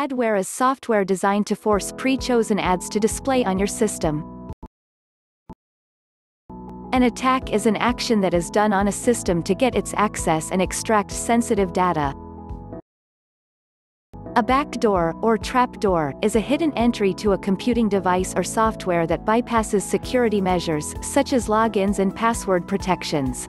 Adware is software designed to force pre-chosen ads to display on your system. An attack is an action that is done on a system to get its access and extract sensitive data. A backdoor, or trapdoor, is a hidden entry to a computing device or software that bypasses security measures, such as logins and password protections.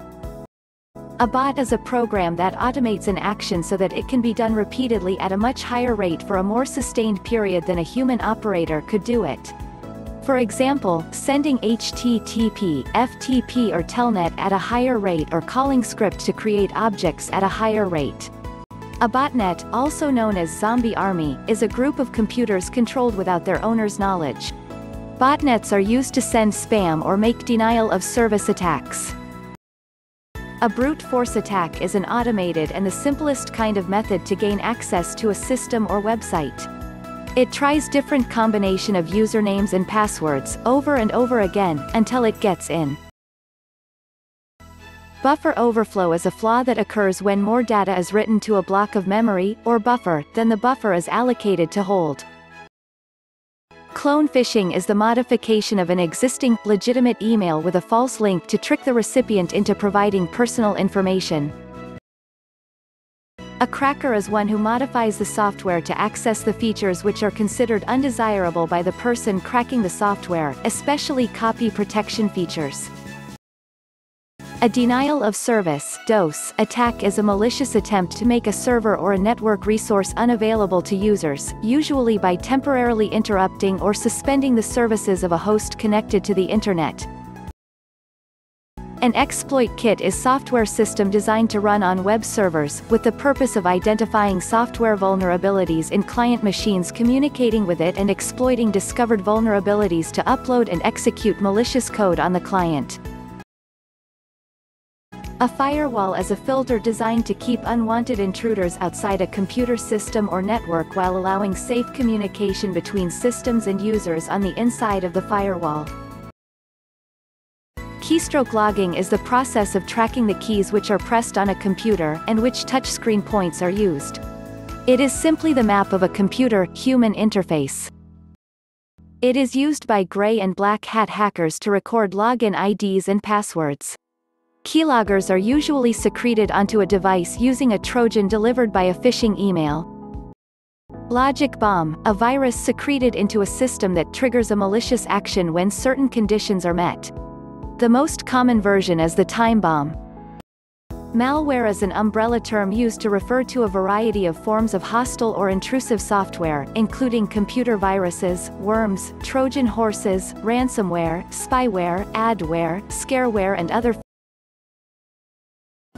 A bot is a program that automates an action so that it can be done repeatedly at a much higher rate for a more sustained period than a human operator could do it. For example, sending HTTP, FTP or Telnet at a higher rate or calling script to create objects at a higher rate. A botnet, also known as zombie army, is a group of computers controlled without their owner's knowledge. Botnets are used to send spam or make denial of service attacks. A brute force attack is an automated and the simplest kind of method to gain access to a system or website. It tries different combination of usernames and passwords, over and over again, until it gets in. Buffer overflow is a flaw that occurs when more data is written to a block of memory, or buffer, than the buffer is allocated to hold. Clone phishing is the modification of an existing, legitimate email with a false link to trick the recipient into providing personal information. A cracker is one who modifies the software to access the features which are considered undesirable by the person cracking the software, especially copy protection features. A denial of service DOS attack is a malicious attempt to make a server or a network resource unavailable to users, usually by temporarily interrupting or suspending the services of a host connected to the Internet. An exploit kit is software system designed to run on web servers, with the purpose of identifying software vulnerabilities in client machines communicating with it and exploiting discovered vulnerabilities to upload and execute malicious code on the client. A firewall is a filter designed to keep unwanted intruders outside a computer system or network while allowing safe communication between systems and users on the inside of the firewall. Keystroke logging is the process of tracking the keys which are pressed on a computer and which touchscreen points are used. It is simply the map of a computer-human interface. It is used by gray and black hat hackers to record login IDs and passwords. Keyloggers are usually secreted onto a device using a Trojan delivered by a phishing email. Logic bomb, a virus secreted into a system that triggers a malicious action when certain conditions are met. The most common version is the time bomb. Malware is an umbrella term used to refer to a variety of forms of hostile or intrusive software, including computer viruses, worms, Trojan horses, ransomware, spyware, adware, scareware and other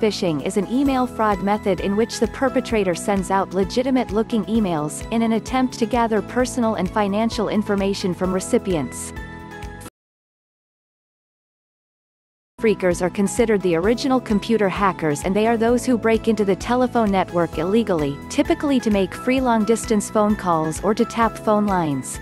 Phishing is an email fraud method in which the perpetrator sends out legitimate-looking emails, in an attempt to gather personal and financial information from recipients. Phreakers are considered the original computer hackers and they are those who break into the telephone network illegally, typically to make free long-distance phone calls or to tap phone lines.